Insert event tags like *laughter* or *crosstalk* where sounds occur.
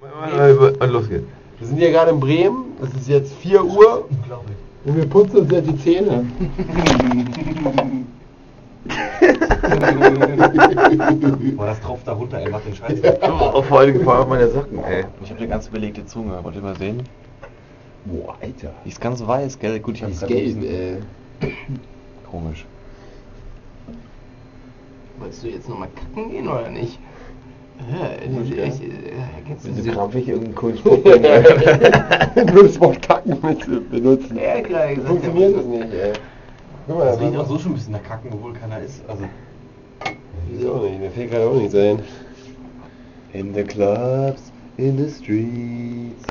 Und los geht's. Wir sind hier gerade in Bremen. Es ist jetzt 4 Uhr. Und wir putzen uns jetzt die Zähne. *laughs* Boah, das tropft da runter, ey, mach den Scheiß. Oh, vor allem Gefahr auf meine Socken, ey. Ich hab eine ganz belegte Zunge, wollt ihr mal sehen? Boah, Alter. Die ist ganz weiß, gell? Gut, ich Die hab's gelb, ey. Komisch. Wolltest du jetzt nochmal kacken gehen oder nicht? Äh, Komisch, ich, gell? ich, du diese- krampfig irgendeinen coolen Spruch. Nur das *laughs* Wort kacken mit benutzen. Ja, klar, Funktioniert das nicht, ey. Guck mal, Das riecht auch so schon ein bisschen nach Kacken, obwohl keiner ist. Also. Wieso auch nicht? Mir fehlt gerade auch nicht sein. In the clubs, in the streets.